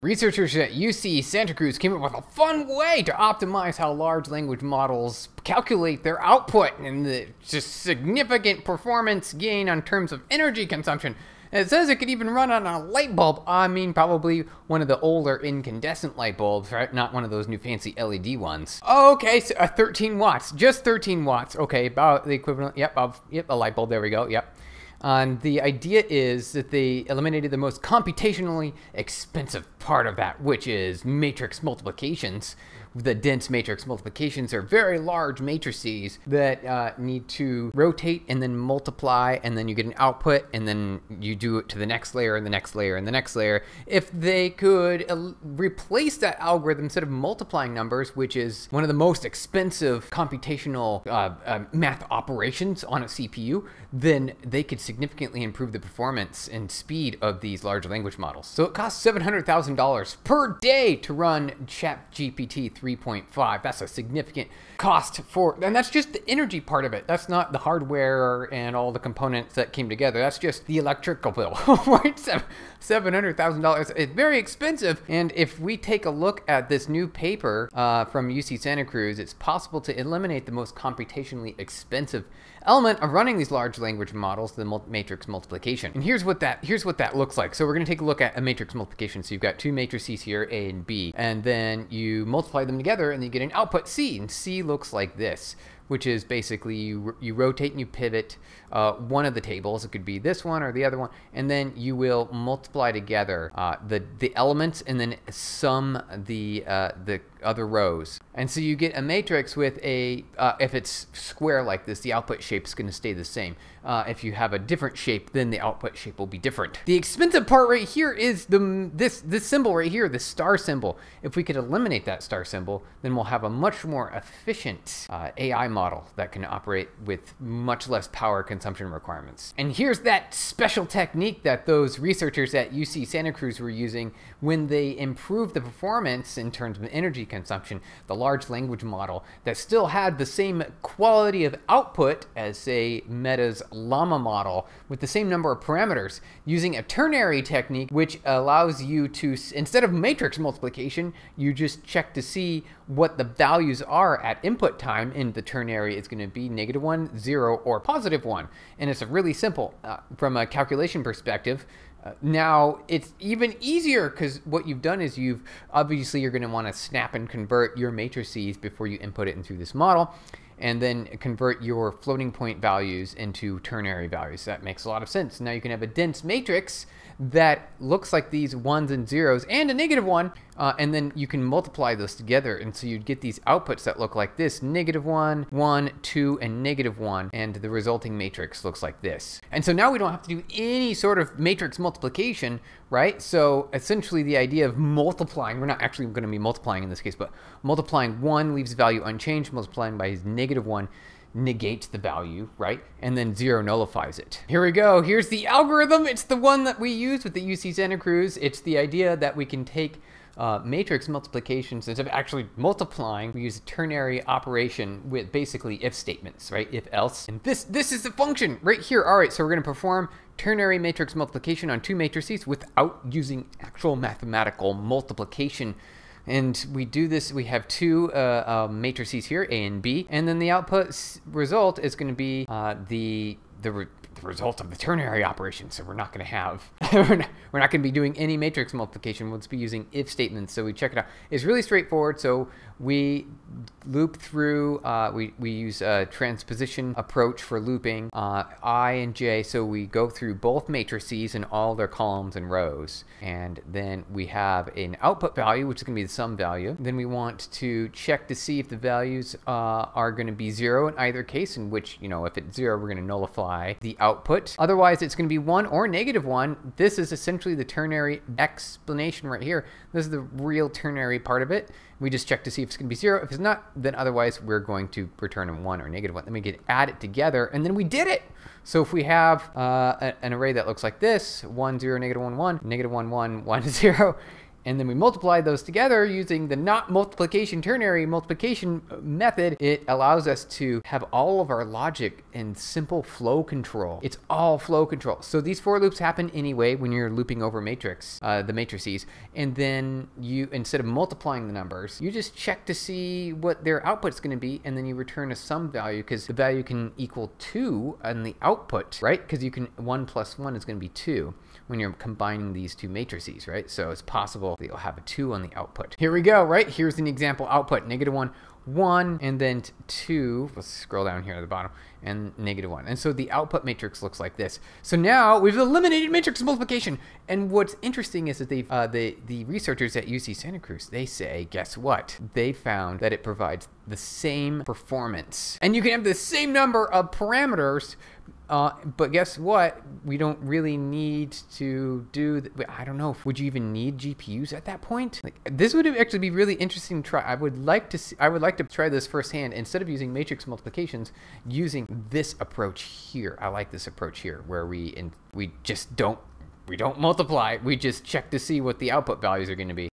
Researchers at UC Santa Cruz came up with a fun way to optimize how large language models calculate their output and the just significant performance gain on terms of energy consumption. It says it could even run on a light bulb. I mean, probably one of the older incandescent light bulbs, right? Not one of those new fancy LED ones. Okay, so uh, 13 watts, just 13 watts. Okay, about the equivalent. Yep, of yep, a light bulb. There we go. Yep. And the idea is that they eliminated the most computationally expensive part of that, which is matrix multiplications. The dense matrix multiplications are very large matrices that uh, need to rotate and then multiply, and then you get an output, and then you do it to the next layer, and the next layer, and the next layer. If they could replace that algorithm instead of multiplying numbers, which is one of the most expensive computational uh, uh, math operations on a CPU, then they could significantly improve the performance and speed of these large language models. So it costs $700,000 per day to run ChatGPT 3.5. That's a significant cost for, and that's just the energy part of it. That's not the hardware and all the components that came together. That's just the electrical bill, right? $700,000. It's very expensive. And if we take a look at this new paper uh, from UC Santa Cruz, it's possible to eliminate the most computationally expensive element of running these large language models, the matrix multiplication. And here's what that here's what that looks like. So we're going to take a look at a matrix multiplication. So you've got two matrices here, A and B, and then you multiply them together and you get an output C, and C looks like this which is basically you, you rotate and you pivot uh, one of the tables. It could be this one or the other one, and then you will multiply together uh, the the elements and then sum the uh, the other rows. And so you get a matrix with a, uh, if it's square like this, the output shape is going to stay the same. Uh, if you have a different shape, then the output shape will be different. The expensive part right here is the this this symbol right here, the star symbol. If we could eliminate that star symbol, then we'll have a much more efficient uh, AI model that can operate with much less power consumption requirements. And here's that special technique that those researchers at UC Santa Cruz were using when they improved the performance in terms of energy consumption, the large language model that still had the same quality of output as, say, Meta's Llama model with the same number of parameters using a ternary technique, which allows you to, instead of matrix multiplication, you just check to see what the values are at input time in the ternary is going to be negative one, zero, or positive one. And it's really simple uh, from a calculation perspective. Uh, now it's even easier because what you've done is you've obviously you're going to want to snap and convert your matrices before you input it into this model and then convert your floating point values into ternary values. That makes a lot of sense. Now you can have a dense matrix that looks like these ones and zeros and a negative one, uh, and then you can multiply those together. And so you'd get these outputs that look like this, negative one, one, two, and negative one, and the resulting matrix looks like this. And so now we don't have to do any sort of matrix multiplication, right? So essentially the idea of multiplying, we're not actually gonna be multiplying in this case, but multiplying one leaves the value unchanged, multiplying by negative one negates the value, right? And then zero nullifies it. Here we go. Here's the algorithm. It's the one that we use with the UC Santa Cruz. It's the idea that we can take uh, matrix multiplications instead of actually multiplying, we use a ternary operation with basically if statements, right? If else. And this this is the function right here. All right, so we're going to perform ternary matrix multiplication on two matrices without using actual mathematical multiplication and we do this, we have two uh, uh, matrices here, A and B, and then the output result is going to be uh, the, the, the result of the ternary operation. So we're not going to have, we're not, going to be doing any matrix multiplication. We'll just be using if statements. So we check it out. It's really straightforward. So we loop through, uh, we, we use a transposition approach for looping uh, I and J. So we go through both matrices and all their columns and rows. And then we have an output value, which is going to be the sum value. Then we want to check to see if the values uh, are going to be zero in either case, in which, you know, if it's zero, we're going to nullify the output. Otherwise, it's going to be one or negative one. This is essentially the ternary explanation right here. This is the real ternary part of it. We just check to see if it's going to be zero. If it's not, then otherwise we're going to return a one or negative one. Then we get add it together, and then we did it. So if we have uh, an array that looks like this, 1, 0, negative 1, 1, negative 1, 1, 1, 0, and then we multiply those together using the not multiplication ternary multiplication method, it allows us to have all of our logic in simple flow control. It's all flow control. So these for loops happen anyway when you're looping over matrix, uh, the matrices, and then you, instead of multiplying the numbers, you just check to see what their output's gonna be, and then you return a sum value because the value can equal two on the output, right? Because you can, one plus one is gonna be two when you're combining these two matrices, right? So it's possible that you'll have a 2 on the output. Here we go, right? Here's an example output, negative 1, 1, and then 2. Let's scroll down here to the bottom, and negative 1. And so the output matrix looks like this. So now we've eliminated matrix multiplication. And what's interesting is that they uh, the, the researchers at UC Santa Cruz, they say, guess what? They found that it provides the same performance. And you can have the same number of parameters uh, but guess what? We don't really need to do. I don't know. Would you even need GPUs at that point? Like this would actually be really interesting to try. I would like to. See, I would like to try this firsthand instead of using matrix multiplications, using this approach here. I like this approach here, where we and we just don't we don't multiply. We just check to see what the output values are going to be.